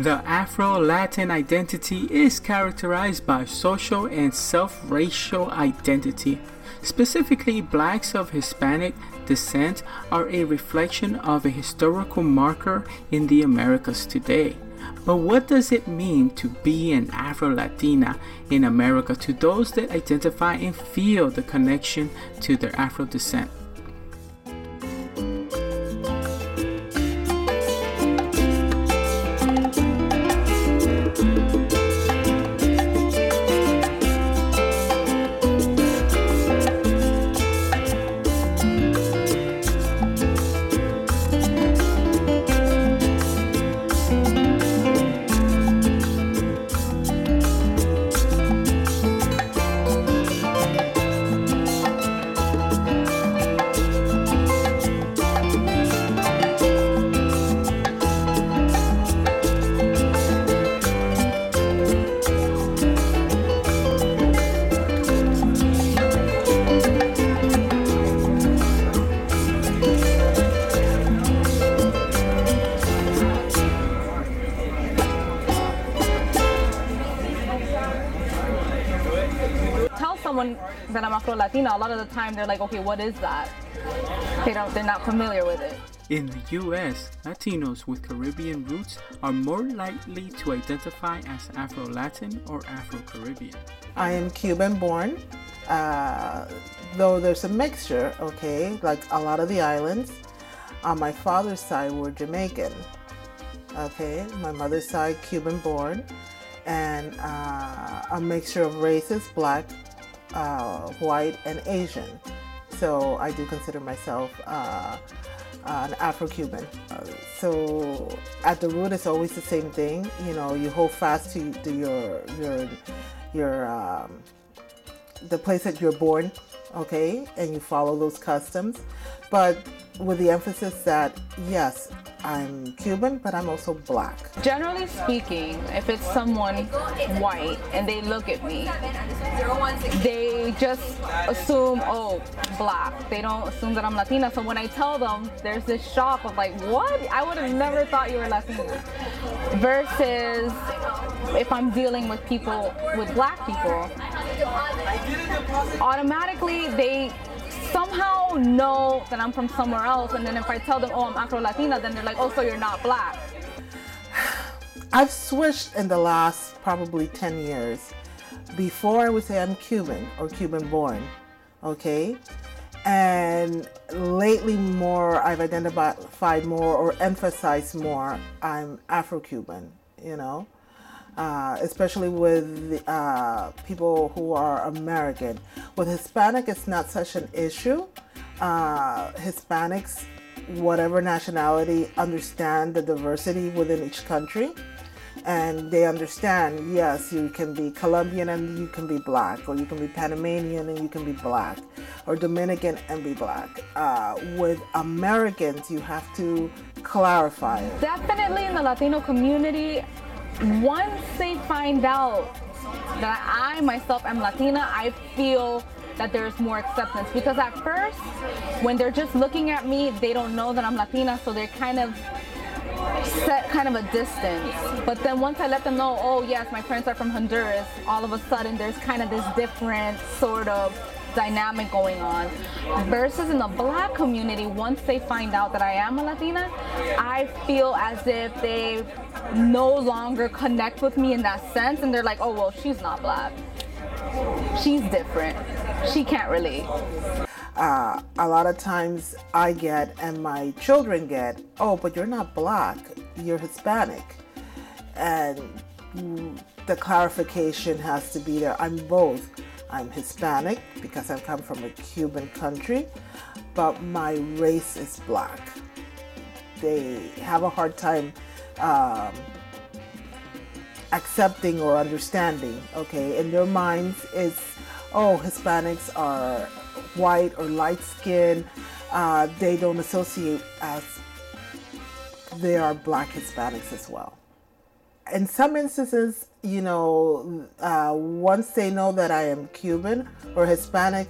The Afro Latin identity is characterized by social and self racial identity. Specifically, blacks of Hispanic descent are a reflection of a historical marker in the Americas today. But what does it mean to be an Afro Latina in America to those that identify and feel the connection to their Afro descent? That I'm Latina, a lot of the time they're like, okay, what is that? They don't, they're not familiar with it. In the US, Latinos with Caribbean roots are more likely to identify as Afro Latin or Afro Caribbean. I am Cuban born, uh, though there's a mixture, okay, like a lot of the islands. On my father's side, we're Jamaican, okay, my mother's side, Cuban born, and uh, a mixture of races, black, uh, white, and Asian. So I do consider myself uh, an Afro-Cuban. Uh, so at the root, it's always the same thing. You know, you hold fast to, to your your your um, the place that you're born, okay, and you follow those customs. But with the emphasis that yes, I'm Cuban, but I'm also black. Generally speaking, if it's someone white and they look at me, they just assume, oh, black. They don't assume that I'm Latina. So when I tell them, there's this shock of like, what? I would have never thought you were Latina. Versus if I'm dealing with people, with black people, automatically they somehow know that I'm from somewhere else. And then if I tell them, oh, I'm Afro Latina, then they're like, oh, so you're not black. I've switched in the last probably 10 years. Before I would say I'm Cuban or Cuban born, okay? And lately, more I've identified more or emphasized more I'm Afro Cuban, you know? Uh, especially with uh, people who are American. With Hispanic, it's not such an issue. Uh, Hispanics, whatever nationality, understand the diversity within each country. And they understand, yes, you can be Colombian and you can be black, or you can be Panamanian and you can be black, or Dominican and be black. Uh, with Americans, you have to clarify it. Definitely in the Latino community, once they find out that I myself am Latina, I feel that there's more acceptance because at first when they're just looking at me they don't know that i'm latina so they're kind of set kind of a distance but then once i let them know oh yes my parents are from honduras all of a sudden there's kind of this different sort of dynamic going on. Versus in the black community, once they find out that I am a Latina, I feel as if they no longer connect with me in that sense and they're like, oh, well, she's not black. She's different. She can't relate. Uh, a lot of times I get, and my children get, oh, but you're not black, you're Hispanic. And the clarification has to be there. I'm both. I'm Hispanic because I've come from a Cuban country, but my race is black. They have a hard time um, accepting or understanding, okay? In their minds, it's, oh, Hispanics are white or light skinned. Uh, they don't associate as they are black Hispanics as well in some instances, you know, uh, once they know that I am Cuban or Hispanic,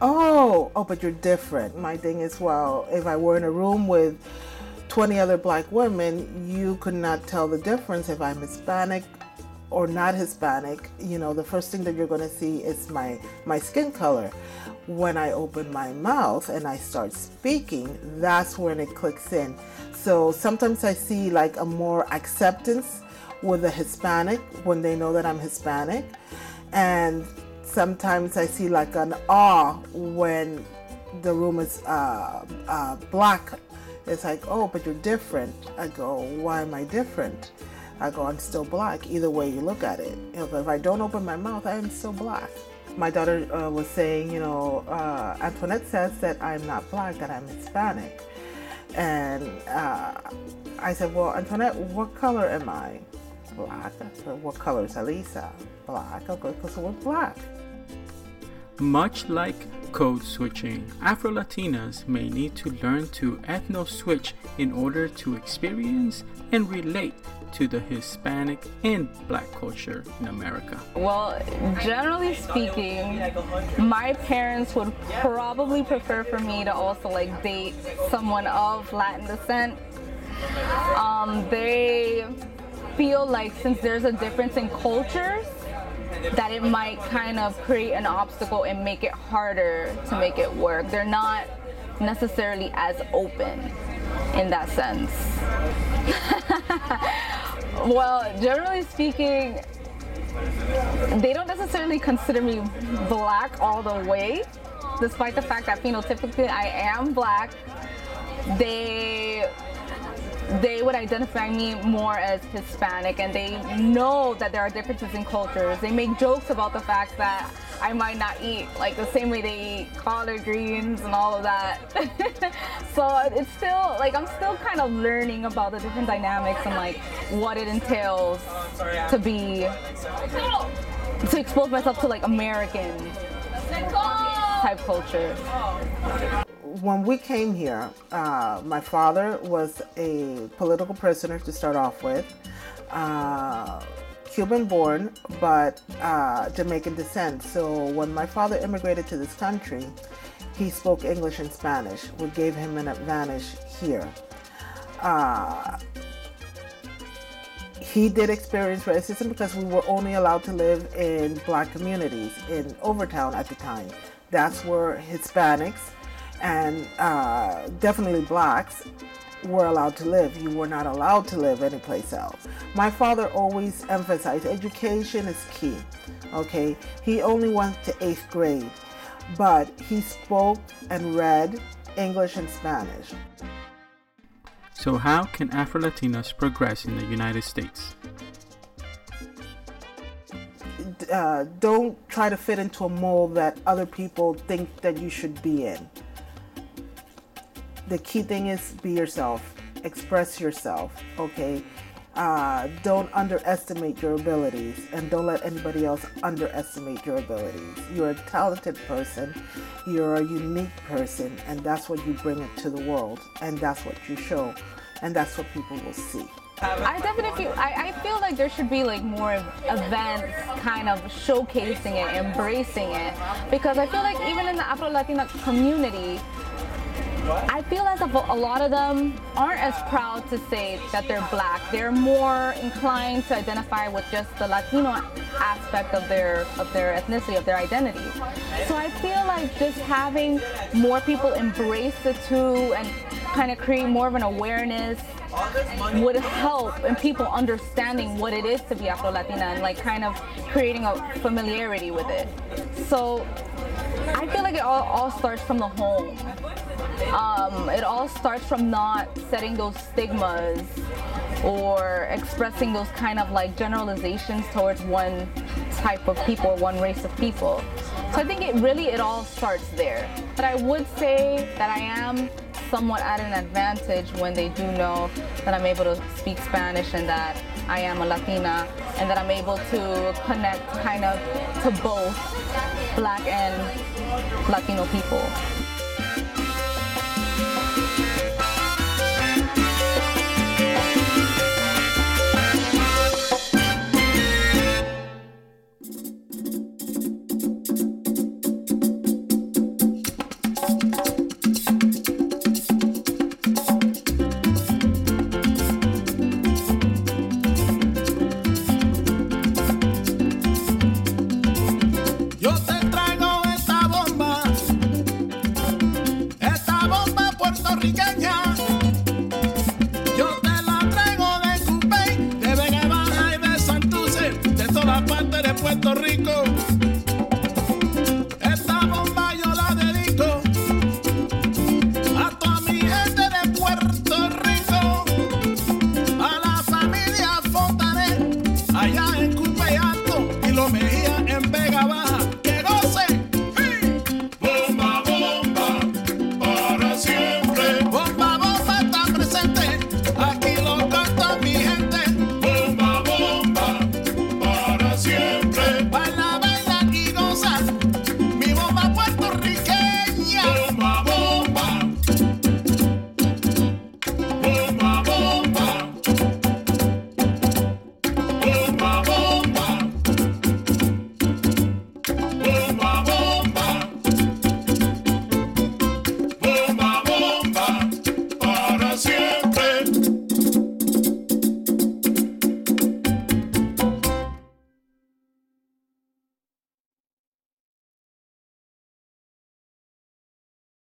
oh, oh, but you're different. My thing is, well, if I were in a room with 20 other black women, you could not tell the difference if I'm Hispanic or not Hispanic. You know, the first thing that you're going to see is my, my skin color. When I open my mouth and I start speaking, that's when it clicks in. So sometimes I see like a more acceptance with a Hispanic when they know that I'm Hispanic. And sometimes I see like an awe when the room is uh, uh, black. It's like, oh, but you're different. I go, why am I different? I go, I'm still black. Either way you look at it. You know, if I don't open my mouth, I am still black. My daughter uh, was saying, you know, uh, Antoinette says that I'm not black, that I'm Hispanic. And uh, I said, well, Antoinette, what color am I? Black. I said, what color is Elisa? Black. Okay, so we're black. Much like code switching, Afro Latinas may need to learn to ethno switch in order to experience and relate to the Hispanic and black culture in America? Well, generally speaking, my parents would probably prefer for me to also like date someone of Latin descent. Um, they feel like since there's a difference in cultures, that it might kind of create an obstacle and make it harder to make it work. They're not necessarily as open in that sense. well, generally speaking, they don't necessarily consider me black all the way, despite the fact that phenotypically I am black. They they would identify me more as Hispanic and they know that there are differences in cultures. They make jokes about the fact that I might not eat like the same way they eat collard greens and all of that. so it's still like I'm still kind of learning about the different dynamics and like what it entails to be to expose myself to like American type culture when we came here, uh, my father was a political prisoner to start off with, uh, Cuban born, but uh, Jamaican descent. So when my father immigrated to this country, he spoke English and Spanish, which gave him an advantage here. Uh, he did experience racism because we were only allowed to live in black communities in Overtown at the time. That's where Hispanics and uh, definitely blacks were allowed to live. You were not allowed to live anyplace else. My father always emphasized education is key. Okay, he only went to eighth grade, but he spoke and read English and Spanish. So, how can Afro Latinos progress in the United States? Uh, don't try to fit into a mold that other people think that you should be in the key thing is be yourself, express yourself, okay? Uh, don't underestimate your abilities and don't let anybody else underestimate your abilities. You're a talented person, you're a unique person, and that's what you bring it to the world, and that's what you show, and that's what people will see. I definitely feel I, I feel like there should be like more events kind of showcasing it, embracing it. Because I feel like even in the Afro Latina community, I feel as if a lot of them aren't as proud to say that they're black. They're more inclined to identify with just the Latino aspect of their of their ethnicity, of their identity. So I feel like just having more people embrace the two and kind of create more of an awareness would help in people understanding what it is to be Afro Latina and like kind of creating a familiarity with it. So I feel like it all, all starts from the home. Um, it all starts from not setting those stigmas or expressing those kind of like generalizations towards one type of people, or one race of people. So I think it really it all starts there. But I would say that I am somewhat at an advantage when they do know that I'm able to speak Spanish and that I am a Latina and that I'm able to connect kind of to both black and Latino people. Puerto Rico.